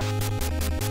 Música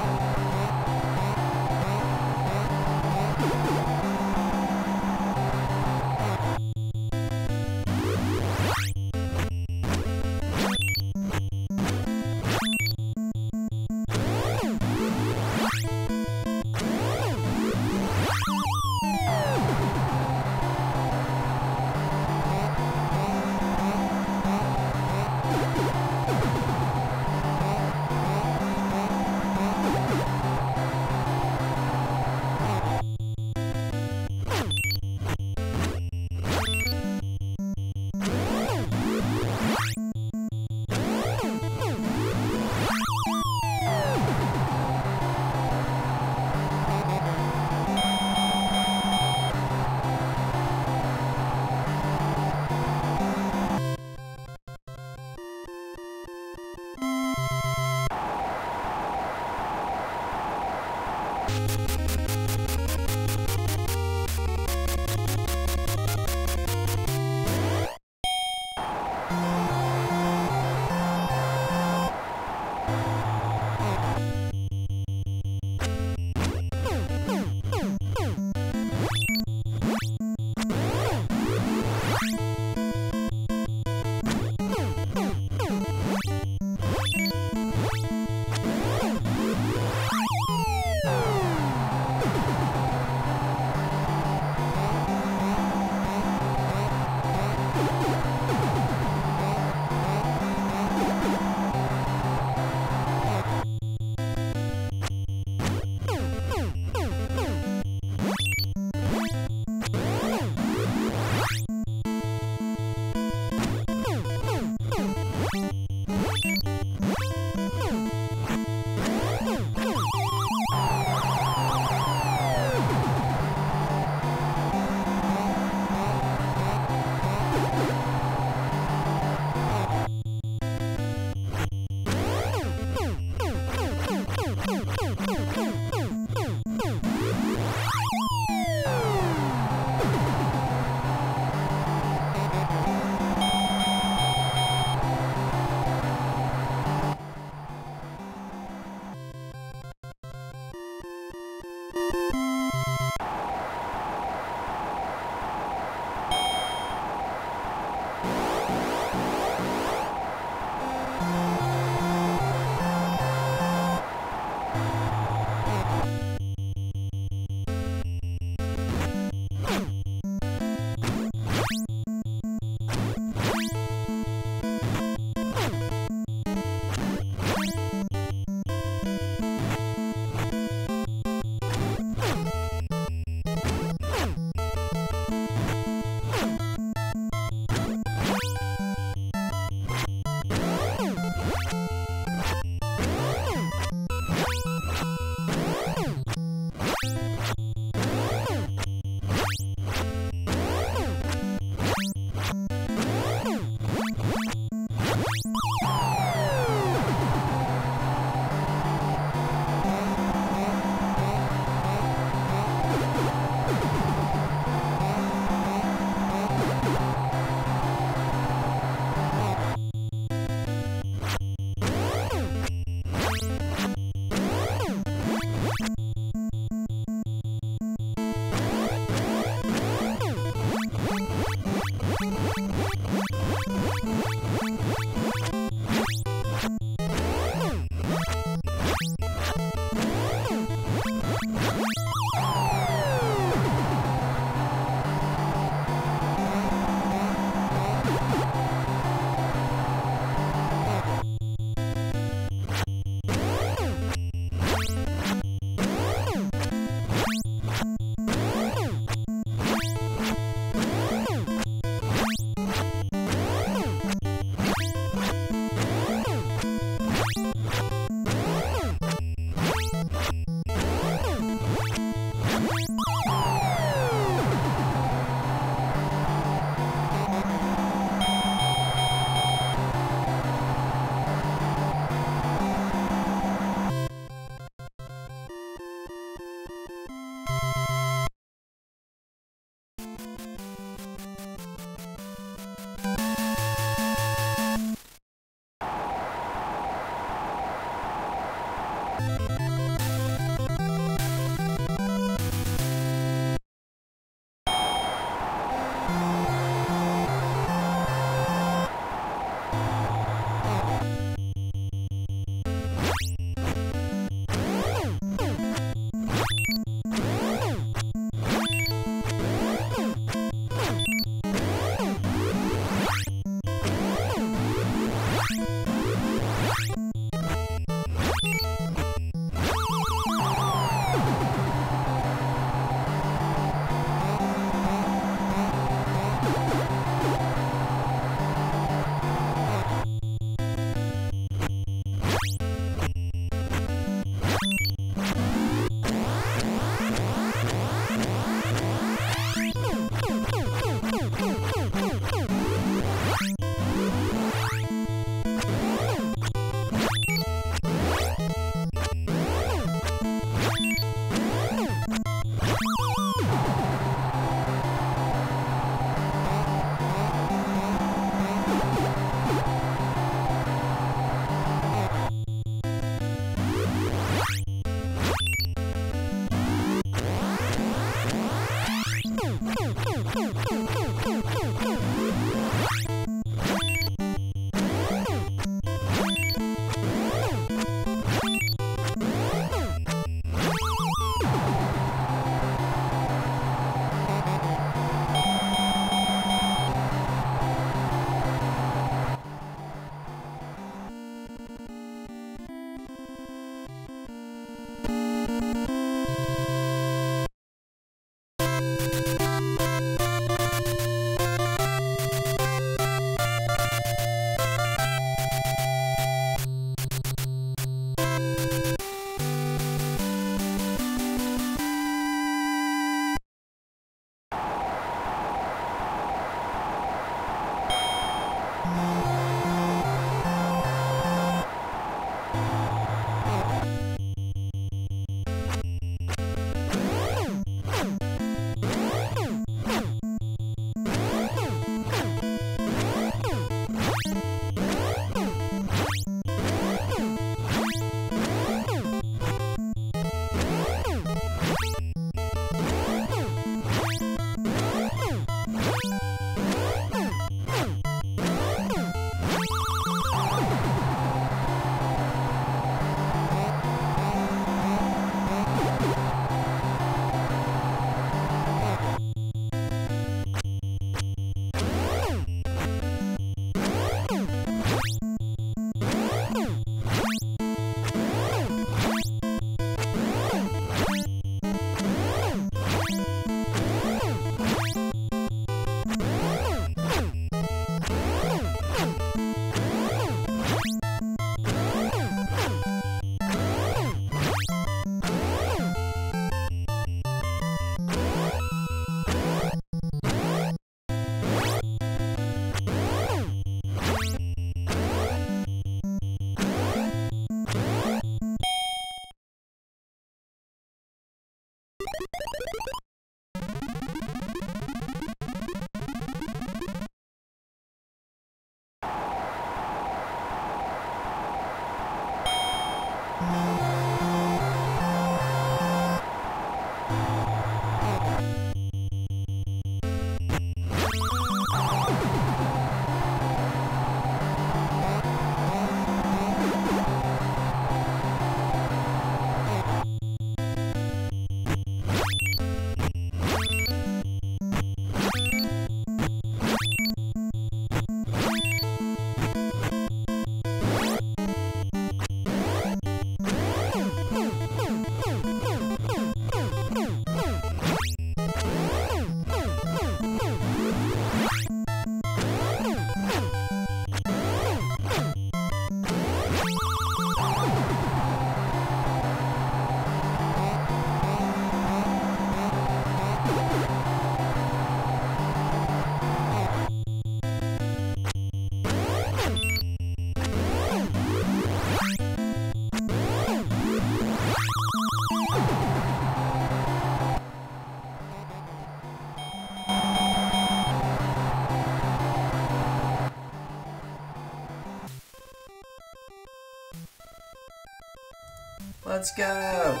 Let's go!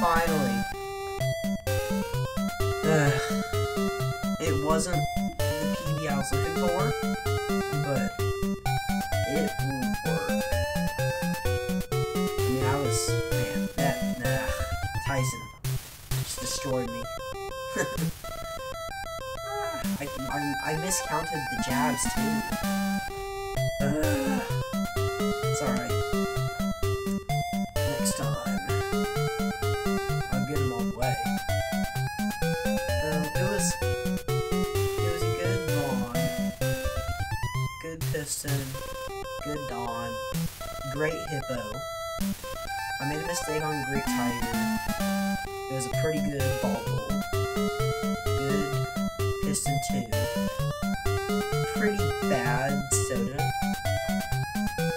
Finally. Ugh. It wasn't the PB I was looking for, but it will work. I mean, I was, man, that, nah, Tyson just destroyed me. I, I, I miscounted the jabs too. Ugh. It's alright. Don, great Hippo. I made a mistake on Great Tiger. It was a pretty good Bald Bull. Good Piston 2. Pretty bad Soda.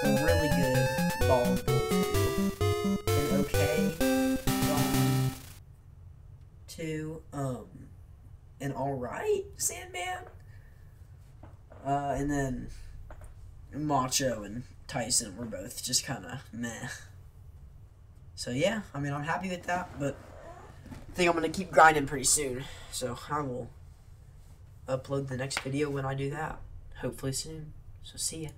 A really good Bald Bull 2. An okay Don 2. Um, an alright Sandman. Uh, and then Macho and Tyson were both just kind of meh. So yeah, I mean, I'm happy with that, but I think I'm going to keep grinding pretty soon. So I will upload the next video when I do that. Hopefully soon. So see ya.